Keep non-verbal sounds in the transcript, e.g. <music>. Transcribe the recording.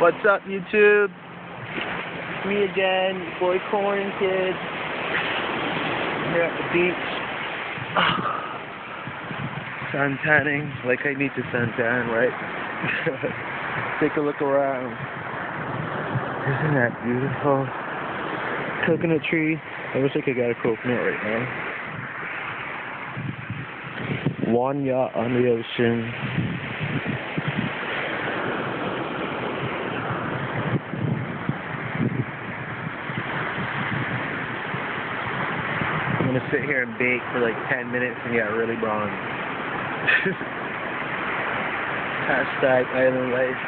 What's up, YouTube? It's me again, boy Corn Kid. Here at the beach. <sighs> sun tanning, like I need to sun tan, right? <laughs> Take a look around. Isn't that beautiful? Coconut tree. I wish I could get a coconut right now. One yacht on the ocean. I'm gonna sit here and bake for like 10 minutes and get really bronze. <laughs> Hashtag island life.